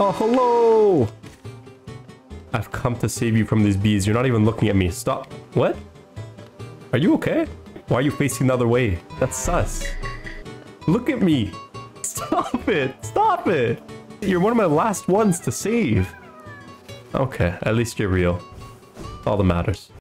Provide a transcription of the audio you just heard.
Oh, hello! I've come to save you from these bees. You're not even looking at me. Stop. What? Are you okay? Why are you facing the other way? That's sus. Look at me. Stop it. Stop it. You're one of my last ones to save. Okay, at least you're real. All that matters.